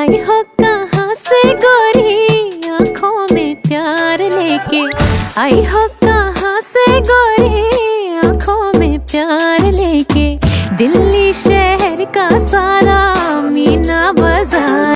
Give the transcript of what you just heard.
आई हो कहाँ से गोरी? आँखों में प्यार लेके। आई हो कहाँ से गोरी? आँखों में प्यार लेके। दिल्ली शहर का सारा मीना बाज़ार।